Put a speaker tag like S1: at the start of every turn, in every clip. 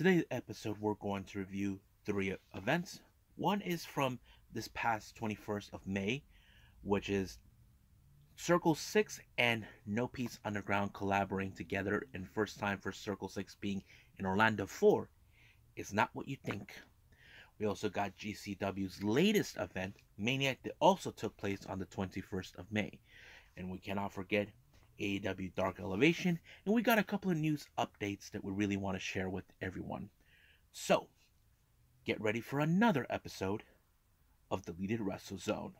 S1: Today's episode, we're going to review three events. One is from this past 21st of May, which is Circle 6 and No Peace Underground collaborating together, and first time for Circle 6 being in Orlando 4 is not what you think. We also got GCW's latest event, Maniac, that also took place on the 21st of May. And we cannot forget AEW Dark Elevation, and we got a couple of news updates that we really want to share with everyone. So, get ready for another episode of Deleted Wrestle Zone.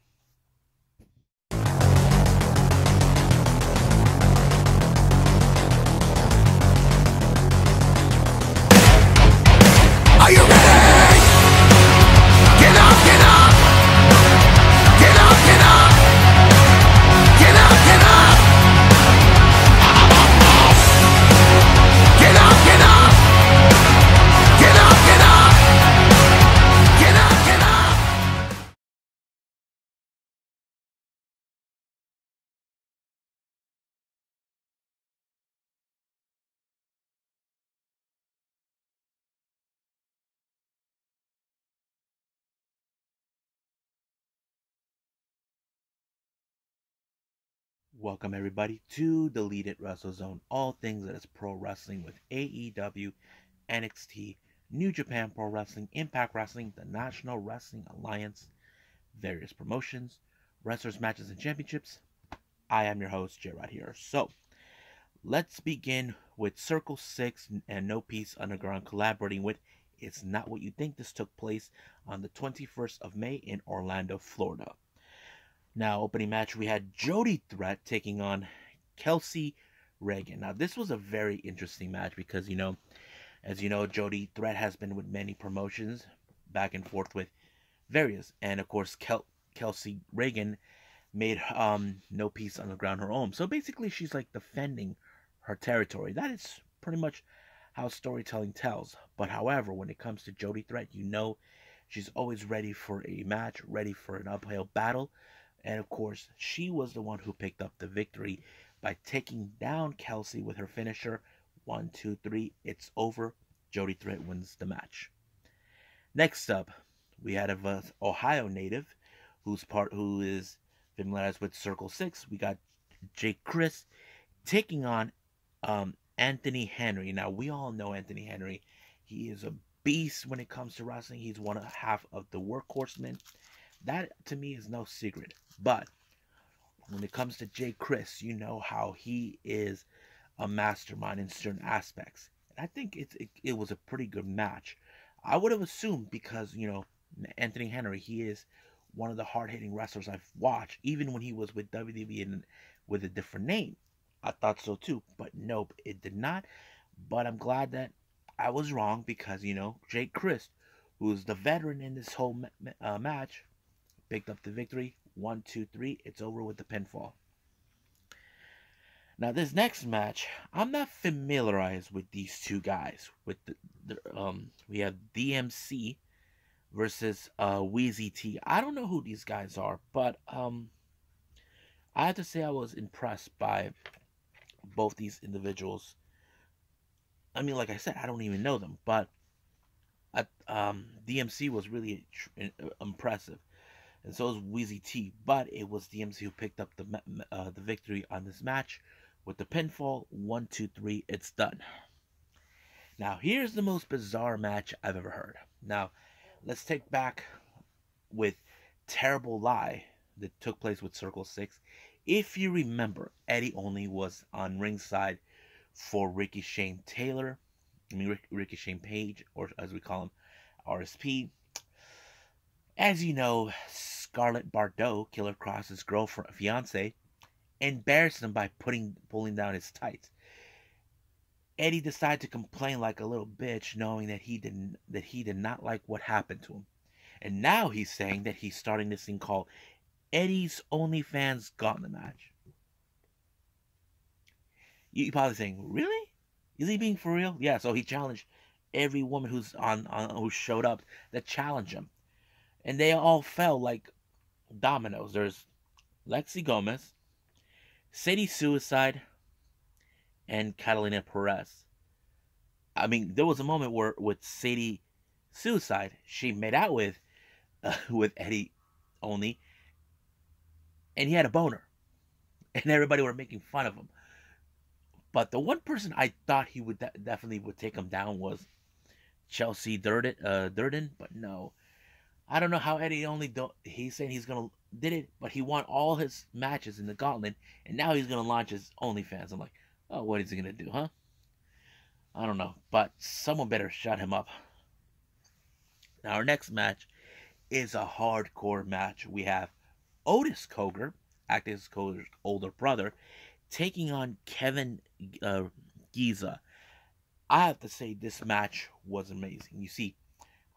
S1: Welcome everybody to Deleted Wrestle Zone, all things that is pro wrestling with AEW, NXT, New Japan Pro Wrestling, Impact Wrestling, the National Wrestling Alliance, various promotions, wrestlers, matches, and championships. I am your host, J Rod here. So, let's begin with Circle 6 and No Peace Underground collaborating with It's Not What You Think. This took place on the 21st of May in Orlando, Florida. Now, opening match, we had Jody Threat taking on Kelsey Raegan. Now, this was a very interesting match because, you know, as you know, Jody Threat has been with many promotions, back and forth with various. And, of course, Kel- Kelsey Raegan made um, No Peace Underground her own. So, basically, she's like defending her territory. That is pretty much how storytelling tells. But, however, when it comes to Jody Threat, you know she's always ready for a match, ready for an uphill battle. And of course, she was the one who picked up the victory by taking down Kelsey with her finisher. One, two, three. It's over. Jody Threat wins the match. Next up, we had a Ohio native who's part who is familiarized with Circle Six. We got Jake Crist taking on um, Anthony Henry. Now we all know Anthony Henry. He is a beast when it comes to wrestling. He's one half of the workhorsemen. That to me is no secret. But when it comes to Jake Crist, you know how he is a mastermind in certain aspects. And I think it's it, it was a pretty good match. I would have assumed because, you know, Anthony Henry, he is one of the hard hitting wrestlers I've watched, even when he was with WWE and with a different name. I thought so too, but nope, it did not. But I'm glad that I was wrong because, you know, Jake Crist, who's the veteran in this whole ma- uh, match, picked up the victory. One, two, three. It's over with the pinfall. Now, this next match, I'm not familiarized with these two guys. With the, the um, we have DMC versus uh Wheezy T. I don't know who these guys are, but um, I have to say I was impressed by both these individuals. I mean, like I said, I don't even know them, but uh, um, DMC was really impressive and so was Wheezy T. But it was DMC who picked up the uh, the victory on this match with the pinfall. One, two, three. It's done. Now here's the most bizarre match I've ever heard. Now let's take back with terrible lie that took place with Circle Six. If you remember, Eddie Only was on ringside for Ricky Shane Taylor. I mean Rick, Ricky Shane Page, or as we call him, RSP. As you know, Scarlett Bordeaux, Killer Kross's girlfriend, fiance, embarrassed him by putting pulling down his tights. Eddie decided to complain like a little bitch, knowing that he didn't that he did not like what happened to him. And now he's saying that he's starting this thing called Eddie's OnlyFans Gauntlet match. You're probably saying, really? Is he being for real? Yeah. So he challenged every woman who's on, on who showed up that challenged him, and they all fell like dominoes. There's Lexi Gomez, Sadie Suicide, and Catalina Perez. I mean, there was a moment where with Sadie Suicide, she made out with uh, with Eddie only, and he had a boner, and everybody were making fun of him. But the one person I thought he would de- definitely would take him down was Chelsea Durden, uh, Durden, but no. I don't know how Eddie only do- he's saying he's gonna did it, but he won all his matches in the Gauntlet, and now he's gonna launch his OnlyFans. I'm like, oh, what is he gonna do, huh? I don't know, but someone better shut him up. Now our next match is a hardcore match. We have Otis Cogar, acting as Cogar's older brother, taking on Kevin uh, Giza. I have to say this match was amazing. You see,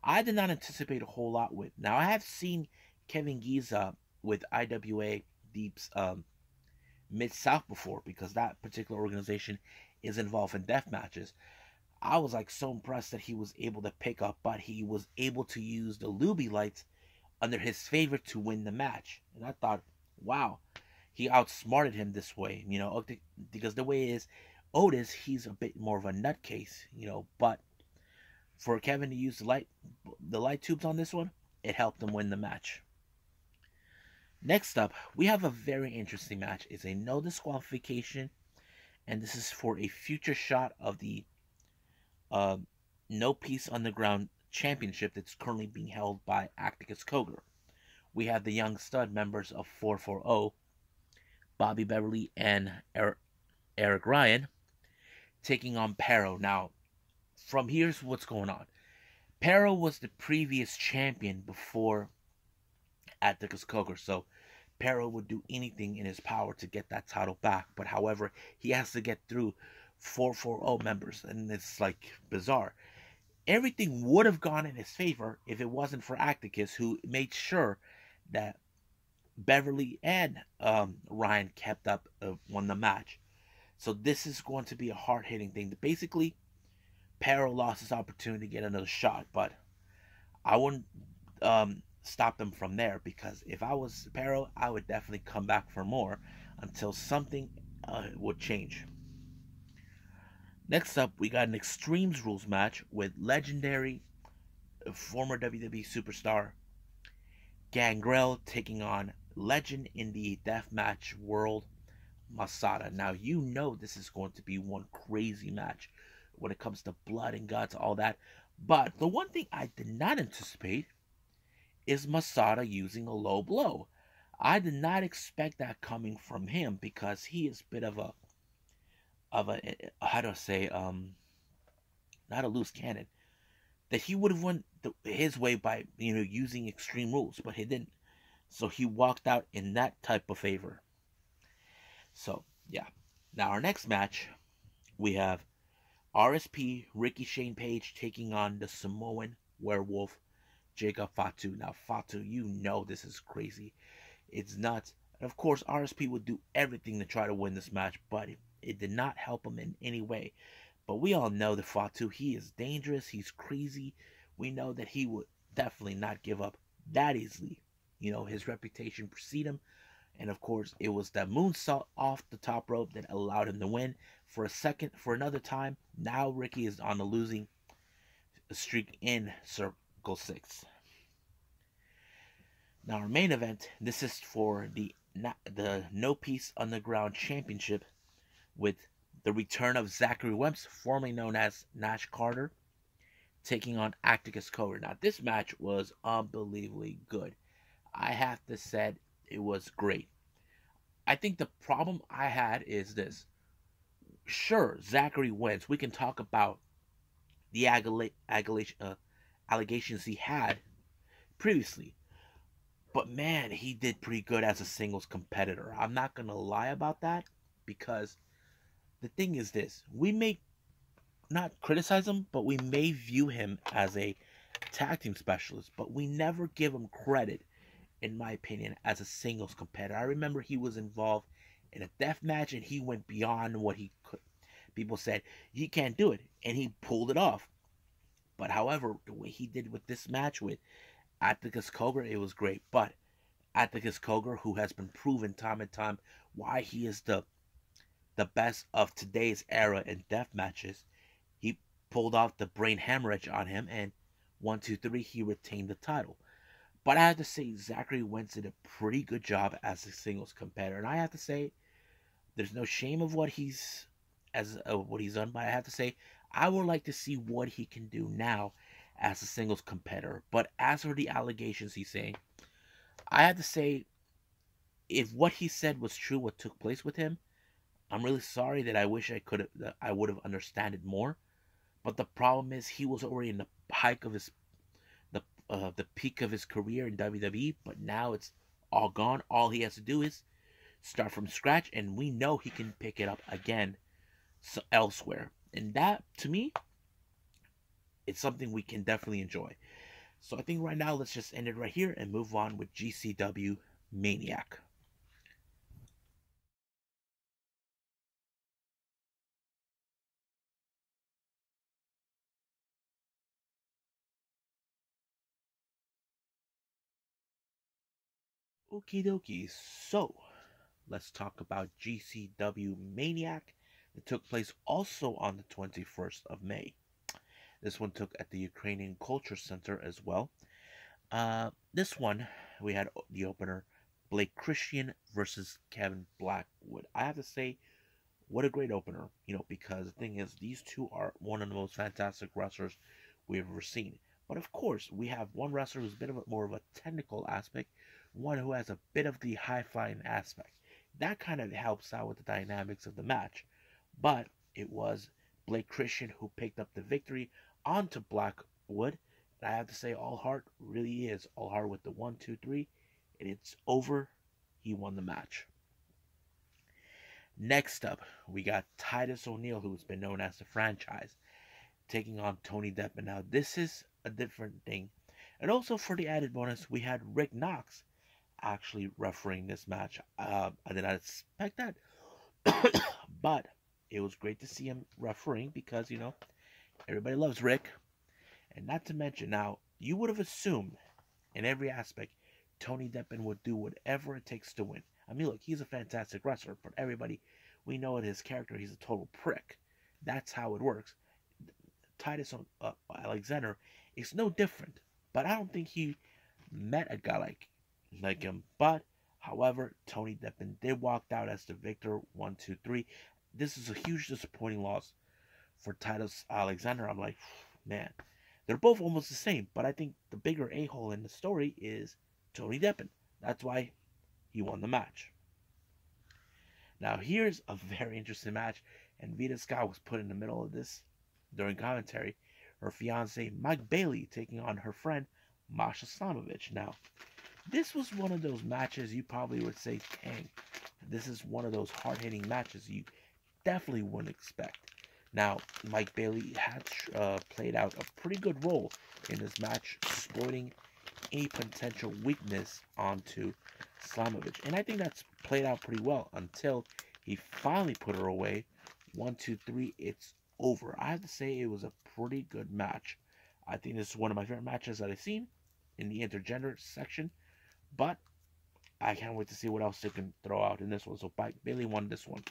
S1: I did not anticipate a whole lot with. Now I have seen Kevin Giza with IWA Deep's um, Mid South before because that particular organization is involved in death matches. I was like so impressed that he was able to pick up, but he was able to use the Luby lights under his favor to win the match. And I thought, wow, he outsmarted him this way, you know, because the way is Otis, he's a bit more of a nutcase, you know, but for Kevin to use the light the light tubes on this one, it helped him win the match. Next up, we have a very interesting match. It's a no disqualification, and this is for a future shot of the uh, No Peace Underground Championship that's currently being held by Atticus Cogar. We have the young stud members of 440, Bobby Beverly and Eric, Eric Ryan, taking on Perro. Now, from here's what's going on. Perro was the previous champion before Atticus Cogar, so Perro would do anything in his power to get that title back. But however, he has to get through 440 members, and it's like bizarre. Everything would have gone in his favor if it wasn't for Atticus, who made sure that Beverly and um, Ryan kept up, uh, won the match. So this is going to be a hard hitting thing. Basically, Perro lost his opportunity to get another shot, but I wouldn't um, stop them from there because if I was Perro, I would definitely come back for more until something uh, would change. Next up, we got an Extremes Rules match with legendary uh, former WWE superstar Gangrel taking on legend in the deathmatch world Masada. Now, you know this is going to be one crazy match when it comes to blood and guts, all that. But the one thing I did not anticipate is Masada using a low blow. I did not expect that coming from him because he is a bit of a of a how do I say um not a loose cannon that he would have won the, his way by you know using extreme rules, but he didn't. So he walked out in that type of favor. So yeah. Now our next match, we have RSP Ricky Shane Page taking on the Samoan Werewolf Jacob Fatu. Now Fatu, you know this is crazy. It's nuts. And of course, RSP would do everything to try to win this match, but it, it did not help him in any way. But we all know that Fatu, he is dangerous. He's crazy. We know that he would definitely not give up that easily. You know, his reputation precede him. And of course, it was that moonsault off the top rope that allowed him to win for a second, for another time. Now Ricky is on the losing streak in Circle 6. Now, our main event, this is for the the No Peace Underground Championship with the return of Zachary Wentz, formerly known as Nash Carter, taking on Atticus Cogar. Now, this match was unbelievably good. I have to say it was great. I think the problem I had is this. Sure, Zachary Wentz, We can talk about the uh, allegations he had previously. But man, he did pretty good as a singles competitor. I'm not going to lie about that because the thing is this we may not criticize him, but we may view him as a tag team specialist, but we never give him credit, in my opinion, as a singles competitor. I remember he was involved in a death match and he went beyond what he could. People said he can't do it, and he pulled it off. But however, the way he did with this match with Atticus Cogar, it was great. But Atticus Cogar, who has been proven time and time why he is the the best of today's era in death matches, he pulled off the brain hemorrhage on him, and one, two, three, he retained the title. But I have to say, Zachary Wentz did a pretty good job as a singles competitor, and I have to say, there's no shame of what he's as uh, what he's done, but I have to say, I would like to see what he can do now as a singles competitor. But as for the allegations he's saying, I have to say, if what he said was true, what took place with him, I'm really sorry that I wish I could I would have understood it more. But the problem is, he was already in the hike of his, uh, the peak of his career in WWE. But now it's all gone. All he has to do is start from scratch, and we know he can pick it up again so elsewhere. And that, to me, it's something we can definitely enjoy. So I think right now, let's just end it right here and move on with GCW Maniac. Okie dokie, so let's talk about GCW Maniac that took place also on the 21st of May. This one took at the Ukrainian Culture Center as well. Uh, this one, we had the opener Blake Christian versus Kevin Blackwood. I have to say, what a great opener, you know, because the thing is, these two are one of the most fantastic wrestlers we've ever seen. But of course, we have one wrestler who's a bit of a, more of a technical aspect, one who has a bit of the high flying aspect. That kind of helps out with the dynamics of the match. But it was Blake Christian who picked up the victory onto Blackwood. And I have to say, All Heart really is All Heart with the one, two, three, and it's over. He won the match. Next up, we got Titus O'Neil, who's been known as the franchise, taking on Tony Deppen. Now, this is a different thing. And also, for the added bonus, we had Rick Knox actually refereeing this match. Uh, I did not expect that, but it was great to see him refereeing because you know everybody loves Rick, and not to mention now you would have assumed in every aspect Tony Deppen would do whatever it takes to win. I mean, look, he's a fantastic wrestler, but everybody we know in his character he's a total prick. That's how it works. Titus uh, Alexander is no different, but I don't think he met a guy like like him. But, however, Tony Deppen did walk out as the victor. One, two, three. This is a huge disappointing loss for Titus Alexander. I'm like, man, they're both almost the same. But I think the bigger a hole in the story is Tony Deppen. That's why he won the match. Now, here's a very interesting match, and Veda Scott was put in the middle of this during commentary. Her fiance, Mike Bailey, taking on her friend, Masha Slamovich. Now, this was one of those matches you probably would say, dang, this is one of those hard hitting matches you definitely wouldn't expect. Now, Mike Bailey had uh, played out a pretty good role in this match, exploiting a potential weakness onto Slamovich. And I think that's played out pretty well until he finally put her away. One, two, three, it's over. I have to say it was a pretty good match. I think this is one of my favorite matches that I've seen in the intergender section. But I can't wait to see what else they can throw out in this one. So Bailey won this one.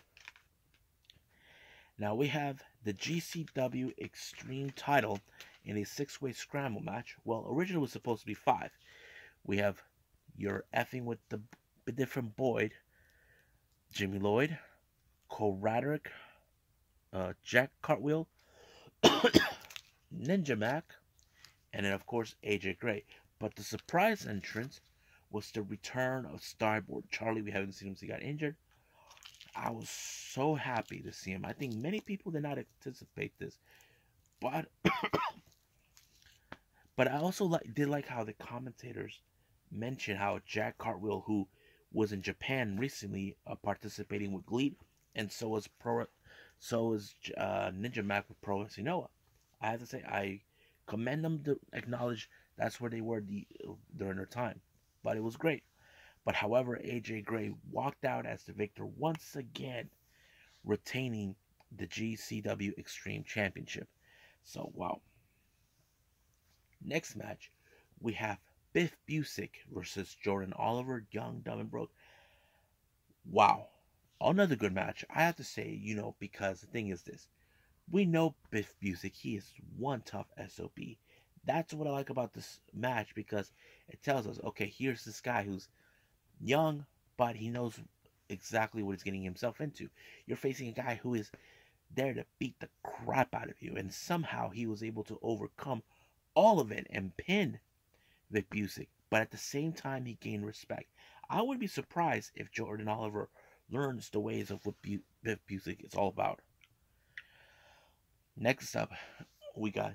S1: Now we have the GCW Extreme title in a six-way scramble match. Well, originally it was supposed to be five. We have your effing with the different Boyd, Jimmy Lloyd, Cole Radrick, uh, Jack Cartwheel, Ninja Mack, and then of course AJ Gray. But the surprise entrance was the return of Starboy Charlie. We haven't seen him since he got injured. I was so happy to see him. I think many people did not anticipate this, but but I also like did like how the commentators mentioned how Jack Cartwheel, who was in Japan recently, uh, participating with GLEAT, and so was Pro, so was uh, Ninja Mack with Pro Wrestling Noah. I have to say I commend them to acknowledge that's where they were the, during their time but it was great. But however, AJ Gray walked out as the victor once again, retaining the GCW Extreme Championship. So, wow. Next match, we have Biff Busick versus Jordan Oliver, Young, Dumb, and Broke. Wow. Another good match. I have to say, you know, because the thing is this We know Biff Busick. He is one tough SOB. That's what I like about this match because it tells us, okay, here's this guy who's young, but he knows exactly what he's getting himself into. You're facing a guy who is there to beat the crap out of you, and somehow he was able to overcome all of it and pin Biff Busick. But at the same time, he gained respect. I would be surprised if Jordan Oliver learns the ways of what Bu- Biff Busick is all about. Next up, we got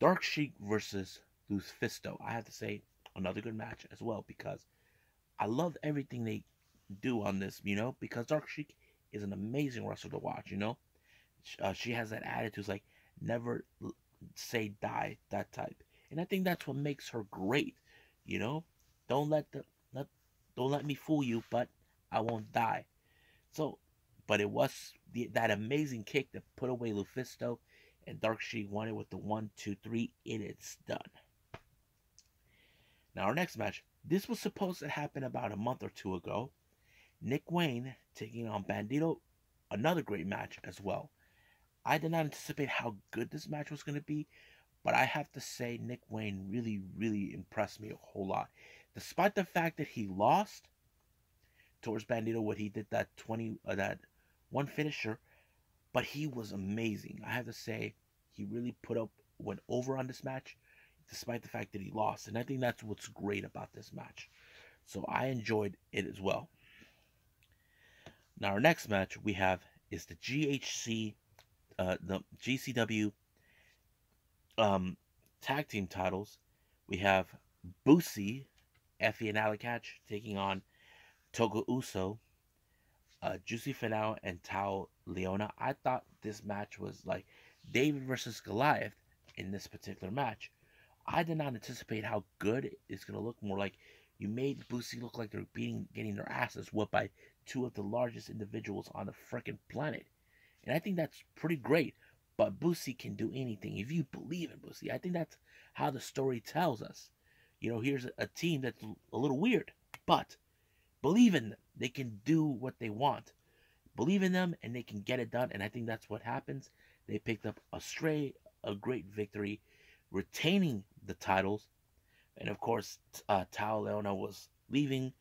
S1: Dark Sheik versus Lufisto. I have to say, another good match as well because I love everything they do on this, you know, because Dark Sheik is an amazing wrestler to watch, you know. Uh, she has that attitude, like never say die, that type, and I think that's what makes her great, you know. Don't let the don't let me fool you, but I won't die. So, but it was the, that amazing kick that put away Lufisto, and Dark Sheik won it with the one, two, three. It is done. Now our next match. This was supposed to happen about a month or two ago. Nick Wayne taking on Bandito, another great match as well. I did not anticipate how good this match was going to be, but I have to say Nick Wayne really, really impressed me a whole lot. Despite the fact that he lost towards Bandito, what he did that twenty, uh, that one finisher, but he was amazing. I have to say he really put up, went over on this match, despite the fact that he lost, and I think that's what's great about this match. So I enjoyed it as well. Now our next match we have is the GHC, uh, the GCW um, tag team titles. We have Busi, Effy and Allie Katch taking on Togo Uso, uh, Juicy Finau, and Tao Leona. I thought this match was like David versus Goliath in this particular match. I did not anticipate how good it's going to look. More like you made Busi look like they're beating, getting their asses whooped by two of the largest individuals on the freaking planet. And I think that's pretty great. But Busi can do anything if you believe in Busi. I think that's how the story tells us. You know, here's a team that's a little weird, but believe in them. They can do what they want. Believe in them and they can get it done. And I think that's what happens. They picked up a stray, a great victory, retaining the titles. And of course, uh, Tao Leona was leaving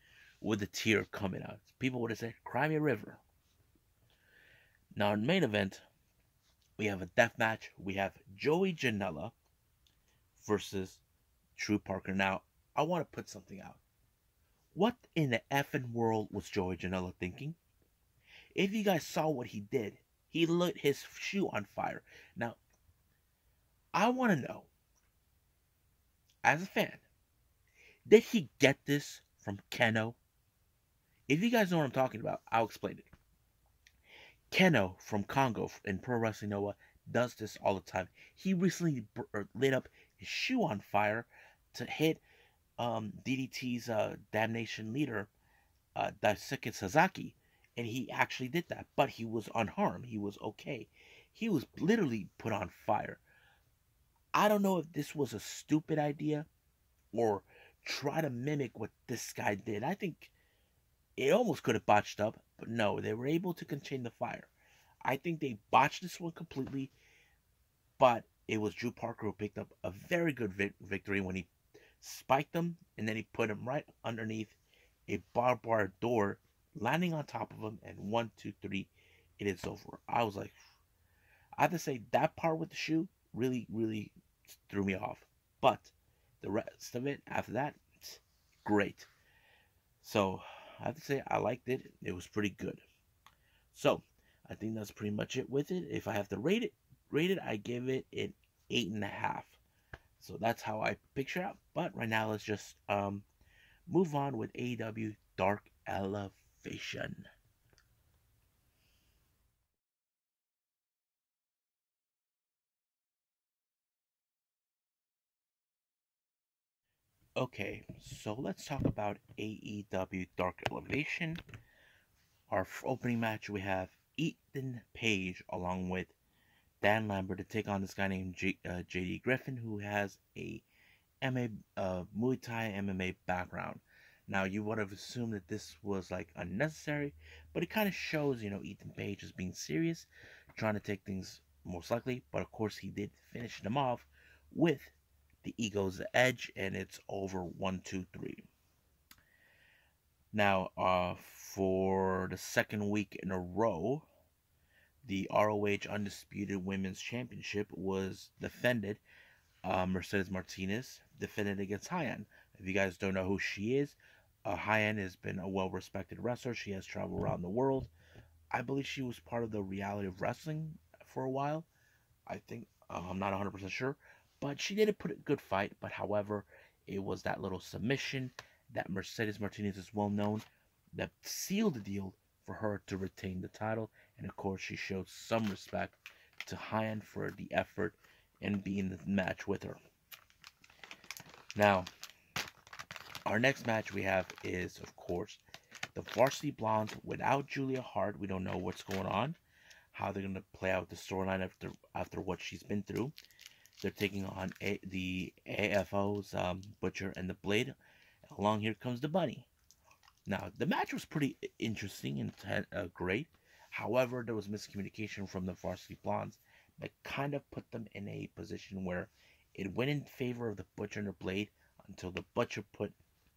S1: with a tear coming out. People would have said, Cry me a river. Now, in main event, we have a death match. We have Joey Janela versus Drew Parker. Now, I want to put something out. What in the effing world was Joey Janela thinking? If you guys saw what he did, he lit his shoe on fire. Now, I want to know, as a fan, did he get this from Kenoh? If you guys know what I'm talking about, I'll explain it. Kenoh from Kongo in Pro Wrestling Noah does this all the time. He recently er, lit up his shoe on fire to hit um, DDT's uh, Damnation leader, uh, Daisuke Sasaki, and he actually did that. But he was unharmed. He was okay. He was literally put on fire. I don't know if this was a stupid idea or try to mimic what this guy did. I think it almost could have botched up, but no, they were able to contain the fire. I think they botched this one completely, but it was Drew Parker who picked up a very good vi- victory when he spiked them and then he put him right underneath a barbed wire door, landing on top of him, and one, two, three, it is over. I was like, I have to say that part with the shoe really, really threw me off. But the rest of it after that, great. So I have to say I liked it. It was pretty good. So I think that's pretty much it with it. If I have to rate it, rate it, I give it an eight and a half. So that's how I picture it. But right now, let's just um, move on with AEW Dark Elevation. Okay, so let's talk about AEW Dark Elevation. Our opening match, we have Ethan Page along with Dan Lambert to take on this guy named J- uh, JD Griffin, who has a MMA, uh, Muay Thai MMA background. Now, you would have assumed that this was like unnecessary, but it kind of shows, you know, Ethan Page is being serious, trying to take things most likely. But of course, he did finish them off with the Ego's Edge, and it's over one, two, three. Now, uh, for the second week in a row, the ROH Undisputed Women's Championship was defended. Uh, Mercedes Martinez defended against Hyan. If you guys don't know who she is, uh, has been a well respected wrestler. She has traveled around the world. I believe she was part of the reality of wrestling for a while. I think, uh, I'm not 100% sure. But she did a pretty good fight. But however, it was that little submission that Mercedes Martinez is well known that sealed the deal for her to retain the title. And of course, she showed some respect to Hyan for the effort and being the match with her. Now, our next match we have is, of course, the Varsity Blondes without Julia Hart. We don't know what's going on, how they're going to play out the storyline after after what she's been through. They're taking on a, the AFO's um, Butcher and the Blade. Along here comes the Bunny. Now, the match was pretty interesting and uh, great. However, there was miscommunication from the Varsity Blondes that kind of put them in a position where it went in favor of the Butcher and the Blade until the Butcher put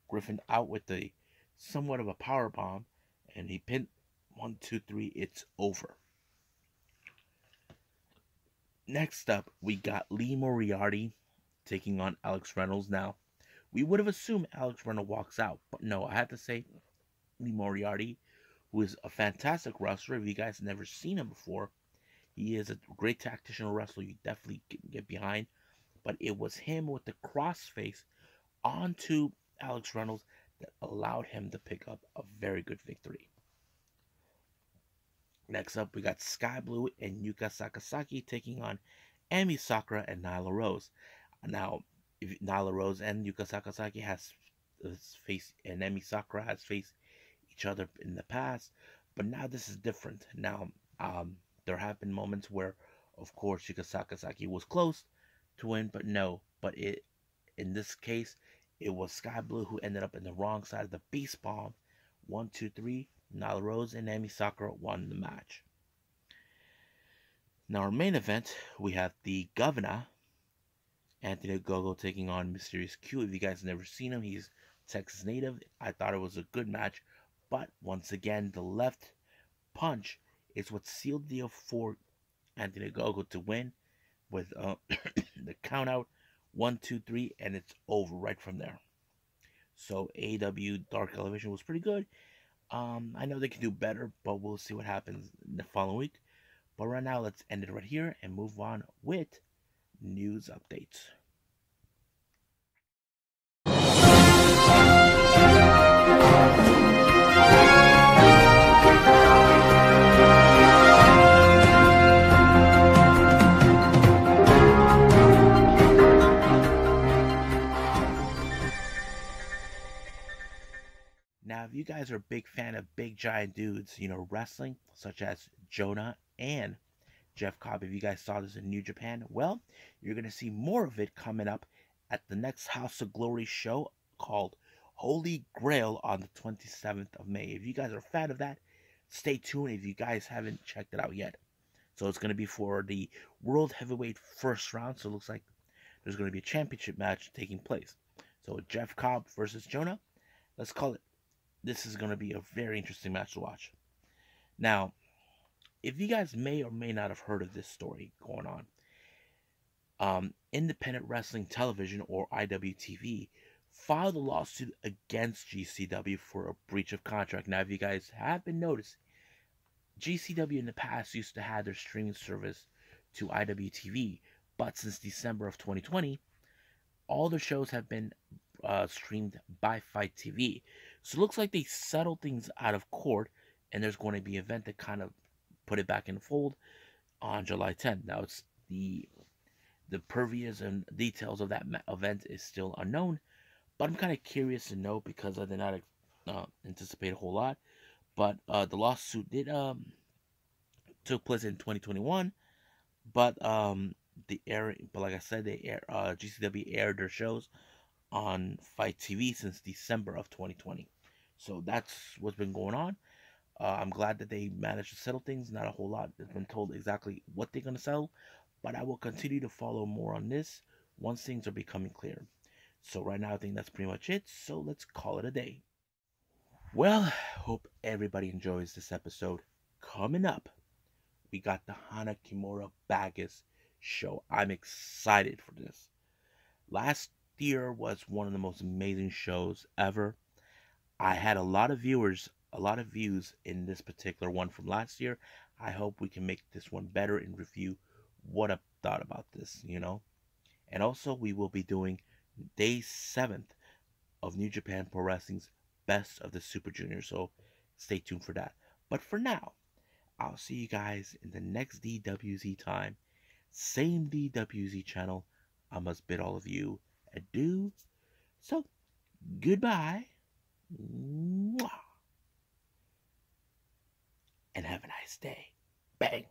S1: Griffin out with the somewhat of a power bomb, and he pinned one, two, three. It's over. Next up, we got Lee Moriarty taking on Alex Reynolds. Now, we would have assumed Alex Reynolds walks out, but no, I have to say, Lee Moriarty, who is a fantastic wrestler. If you guys never seen him before, he is a great tactician wrestler. You definitely get behind. But it was him with the crossface onto Alex Reynolds that allowed him to pick up a very good victory. Next up, we got Skye Blue and Yuka Sakazaki taking on Emi Sakura and Nyla Rose. Now, if Nyla Rose and Yuka Sakazaki has, has faced and Emi Sakura has faced each other in the past, but now this is different. Now, um, there have been moments where, of course, Yuka Sakazaki was close to win, but no. But it, in this case, it was Skye Blue who ended up in the wrong side of the beast bomb. One, two, three. Nyla Rose and Emi Sakura won the match. Now, our main event, we have the Governor, Anthony Ogogo, taking on Mysterious Q. If you guys never seen him, he's Texas native. I thought it was a good match, but once again, the left punch is what sealed the deal for Anthony Ogogo to win with uh, the count out one, two, three, and it's over right from there. So AW Dark Elevation was pretty good. Um, I know they can do better, but we'll see what happens the following week. But right now, let's end it right here and move on with news updates. Guys are a big fan of big giant dudes, you know, wrestling, such as Jonah and Jeff Cobb, if you guys saw this in New Japan, well, you're going to see more of it coming up at the next House of Glory show called Holy Grail on the 27th of May. If you guys are a fan of that, stay tuned if you guys haven't checked it out yet. So it's going to be for the World Heavyweight first round. So it looks like there's going to be a championship match taking place. So Jeff Cobb versus Jonah. Let's call it this is going to be a very interesting match to watch. Now, if you guys may or may not have heard of this story going on, um, Independent Wrestling Television or IWTV filed a lawsuit against GCW for a breach of contract. Now, if you guys have been noticed, GCW in the past used to have their streaming service to IWTV, but since December of 2020, all their shows have been uh, streamed by FITE TV. So it looks like they settled things out of court, and there's going to be an event that kind of put it back in the fold on July 10th. Now it's the the purviews and details of that event is still unknown, but I'm kind of curious to know because I did not uh, anticipate a whole lot. But uh, the lawsuit did um took place in 2021, but um the air, but like I said, they air uh, GCW aired their shows on FITE TV since December of 2020. So that's what's been going on. Uh, I'm glad that they managed to settle things. Not a whole lot has been told exactly what they're going to sell, but I will continue to follow more on this once things are becoming clear. So, right now, I think that's pretty much it. So, let's call it a day. Well, hope everybody enjoys this episode. Coming up, we got the Hana Kimura Bagus show. I'm excited for this. Last year was one of the most amazing shows ever. I had a lot of viewers, a lot of views in this particular one from last year. I hope we can make this one better and review what I thought about this, you know. And also, we will be doing day seventh of New Japan Pro Wrestling's Best of the Super Junior. So stay tuned for that. But for now, I'll see you guys in the next DWZ time. Same DWZ channel. I must bid all of you adieu. So, goodbye. Mwah. And have a nice day. Bang.